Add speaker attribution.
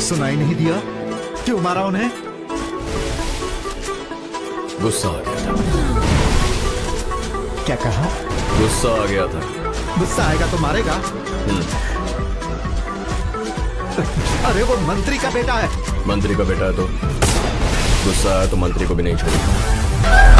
Speaker 1: सुनाई नहीं दिया। क्यों मारा उन्हें?
Speaker 2: गुस्सा आ गया था।
Speaker 1: क्या कहा?
Speaker 2: गुस्सा आ गया था।
Speaker 1: गुस्सा आएगा तो मारेगा। हम्म। अरे वो मंत्री का बेटा है।
Speaker 2: मंत्री का बेटा है तो गुस्सा आया तो मंत्री को भी नहीं छोड़ेगा।